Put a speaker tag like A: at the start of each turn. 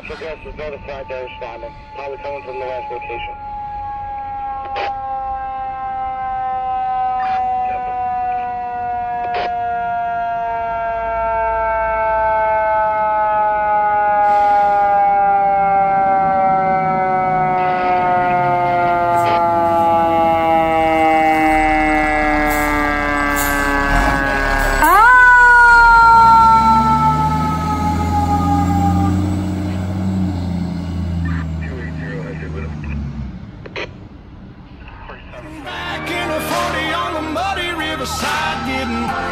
A: Natural gas is notified they're. Probably coming from the last location. Back in a 40 on the muddy riverside, getting